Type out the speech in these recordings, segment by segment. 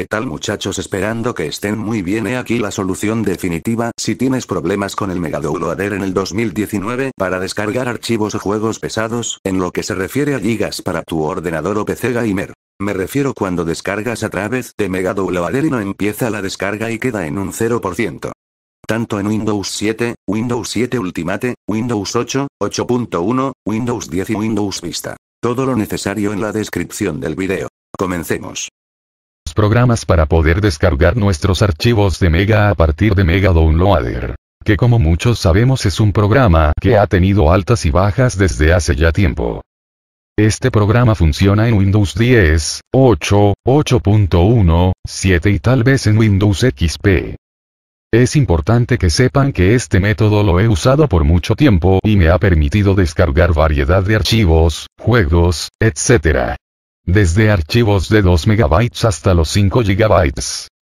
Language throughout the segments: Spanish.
¿Qué tal muchachos? Esperando que estén muy bien. He aquí la solución definitiva. Si tienes problemas con el Mega Downloader en el 2019 para descargar archivos o juegos pesados, en lo que se refiere a gigas para tu ordenador o PC gamer. Me refiero cuando descargas a través de Mega Downloader y no empieza la descarga y queda en un 0%. Tanto en Windows 7, Windows 7 Ultimate, Windows 8, 8.1, Windows 10 y Windows Vista. Todo lo necesario en la descripción del video. Comencemos programas para poder descargar nuestros archivos de Mega a partir de Mega Downloader. Que como muchos sabemos es un programa que ha tenido altas y bajas desde hace ya tiempo. Este programa funciona en Windows 10, 8, 8.1, 7 y tal vez en Windows XP. Es importante que sepan que este método lo he usado por mucho tiempo y me ha permitido descargar variedad de archivos, juegos, etc desde archivos de 2 MB hasta los 5 GB,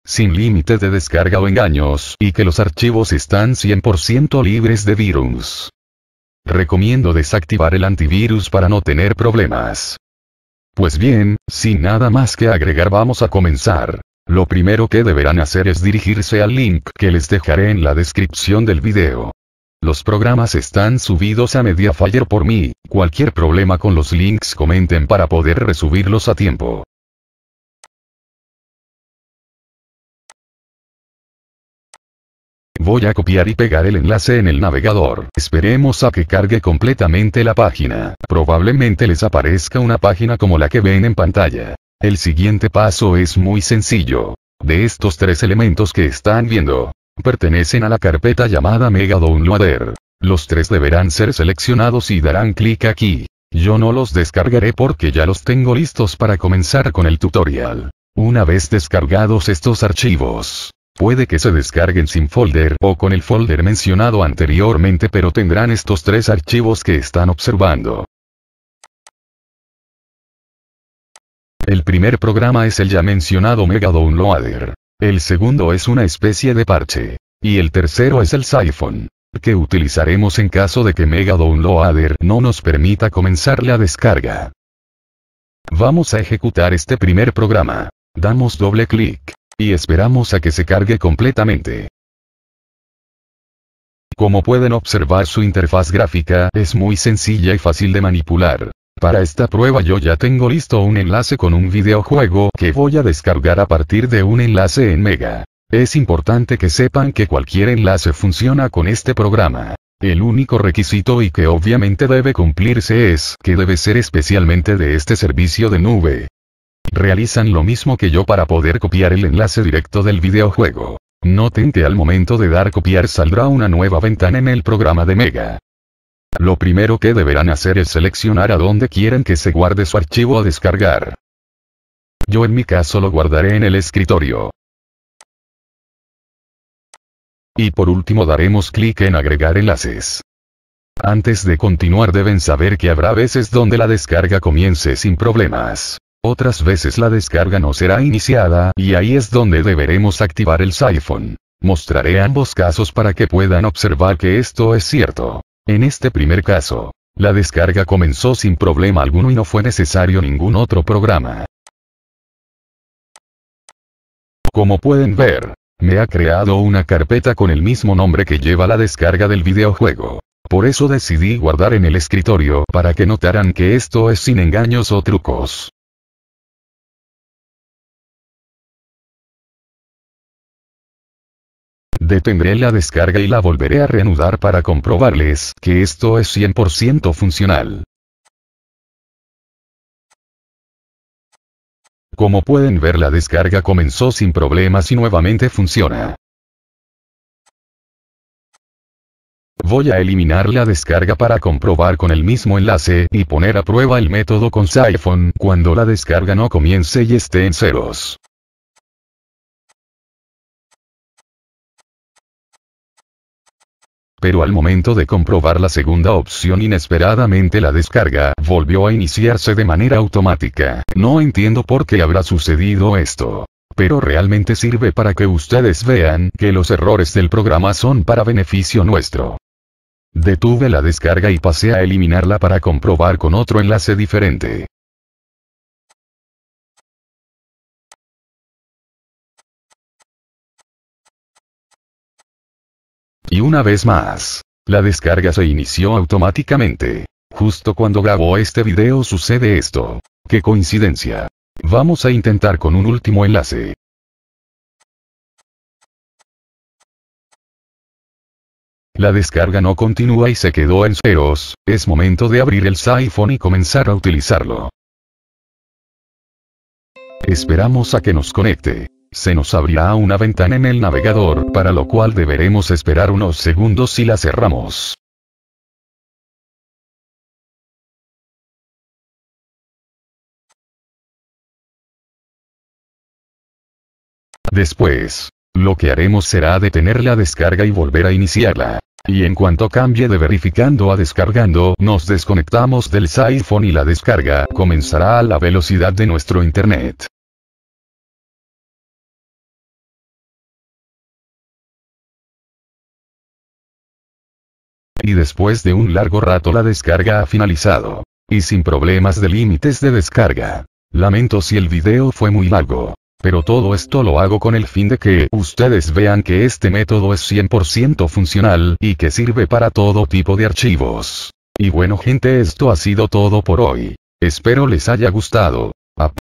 sin límite de descarga o engaños, y que los archivos están 100% libres de virus. Recomiendo desactivar el antivirus para no tener problemas. Pues bien, sin nada más que agregar vamos a comenzar. Lo primero que deberán hacer es dirigirse al link que les dejaré en la descripción del video. Los programas están subidos a Mediafire por mí, cualquier problema con los links comenten para poder resubirlos a tiempo. Voy a copiar y pegar el enlace en el navegador. Esperemos a que cargue completamente la página. Probablemente les aparezca una página como la que ven en pantalla. El siguiente paso es muy sencillo. De estos tres elementos que están viendo, Pertenecen a la carpeta llamada Mega Downloader. Los tres deberán ser seleccionados y darán clic aquí. Yo no los descargaré porque ya los tengo listos para comenzar con el tutorial. Una vez descargados estos archivos, puede que se descarguen sin folder o con el folder mencionado anteriormente pero tendrán estos tres archivos que están observando. El primer programa es el ya mencionado Mega Downloader. El segundo es una especie de parche. Y el tercero es el Siphon. Que utilizaremos en caso de que Mega Downloader no nos permita comenzar la descarga. Vamos a ejecutar este primer programa. Damos doble clic. Y esperamos a que se cargue completamente. Como pueden observar su interfaz gráfica es muy sencilla y fácil de manipular. Para esta prueba yo ya tengo listo un enlace con un videojuego que voy a descargar a partir de un enlace en Mega. Es importante que sepan que cualquier enlace funciona con este programa. El único requisito y que obviamente debe cumplirse es que debe ser especialmente de este servicio de nube. Realizan lo mismo que yo para poder copiar el enlace directo del videojuego. Noten que al momento de dar copiar saldrá una nueva ventana en el programa de Mega. Lo primero que deberán hacer es seleccionar a dónde quieren que se guarde su archivo a descargar. Yo en mi caso lo guardaré en el escritorio. Y por último daremos clic en agregar enlaces. Antes de continuar deben saber que habrá veces donde la descarga comience sin problemas. Otras veces la descarga no será iniciada y ahí es donde deberemos activar el siphon. Mostraré ambos casos para que puedan observar que esto es cierto. En este primer caso, la descarga comenzó sin problema alguno y no fue necesario ningún otro programa. Como pueden ver, me ha creado una carpeta con el mismo nombre que lleva la descarga del videojuego. Por eso decidí guardar en el escritorio para que notaran que esto es sin engaños o trucos. Detendré la descarga y la volveré a reanudar para comprobarles que esto es 100% funcional. Como pueden ver la descarga comenzó sin problemas y nuevamente funciona. Voy a eliminar la descarga para comprobar con el mismo enlace y poner a prueba el método con Siphon cuando la descarga no comience y esté en ceros. Pero al momento de comprobar la segunda opción inesperadamente la descarga volvió a iniciarse de manera automática. No entiendo por qué habrá sucedido esto. Pero realmente sirve para que ustedes vean que los errores del programa son para beneficio nuestro. Detuve la descarga y pasé a eliminarla para comprobar con otro enlace diferente. Una vez más. La descarga se inició automáticamente. Justo cuando grabó este video sucede esto. ¡Qué coincidencia! Vamos a intentar con un último enlace. La descarga no continúa y se quedó en ceros, es momento de abrir el iPhone y comenzar a utilizarlo. Esperamos a que nos conecte. Se nos abrirá una ventana en el navegador, para lo cual deberemos esperar unos segundos y la cerramos. Después, lo que haremos será detener la descarga y volver a iniciarla. Y en cuanto cambie de verificando a descargando, nos desconectamos del iPhone y la descarga comenzará a la velocidad de nuestro internet. Y después de un largo rato la descarga ha finalizado. Y sin problemas de límites de descarga. Lamento si el video fue muy largo. Pero todo esto lo hago con el fin de que ustedes vean que este método es 100% funcional y que sirve para todo tipo de archivos. Y bueno gente esto ha sido todo por hoy. Espero les haya gustado.